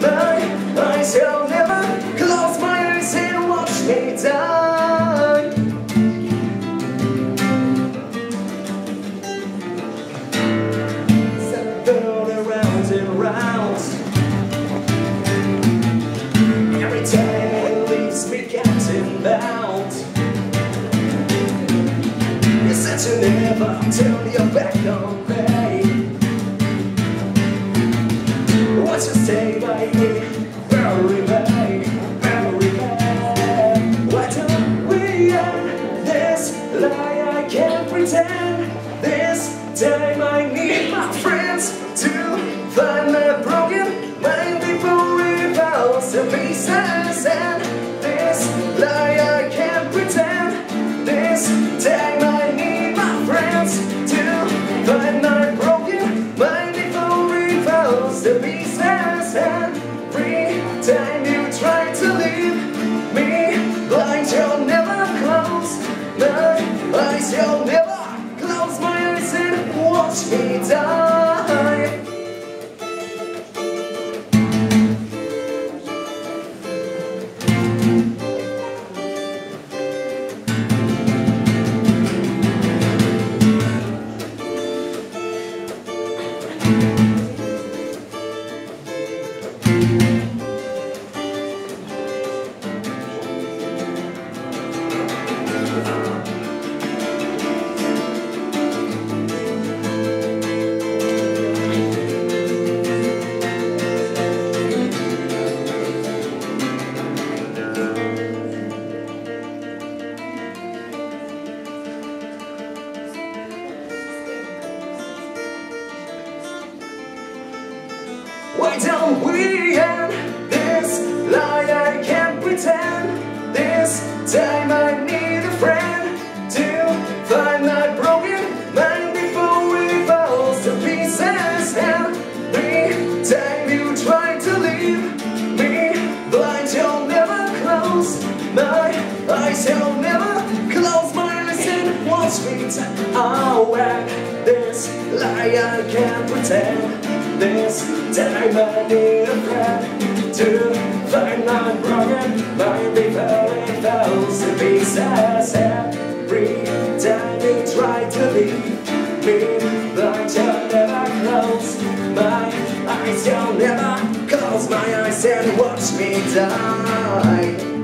my eyes. I'll never close my eyes and watch me die. And. Every time it leaves me getting bound. Never turn your back on this lie? I can't pretend. This time I need my friends to find my broken watch me Why don't we end this lie? I can't pretend. This time I need a friend to find my broken mind before it falls to pieces. Every time you try to leave me blind, you'll never close my eyes. You'll never close my die. Oh, and this lie I can't pretend. This time I need a friend to find my broken mind before it falls to pieces. Every time you try to leave me, but you'll never close my eyes. You'll never close my eyes and watch me die.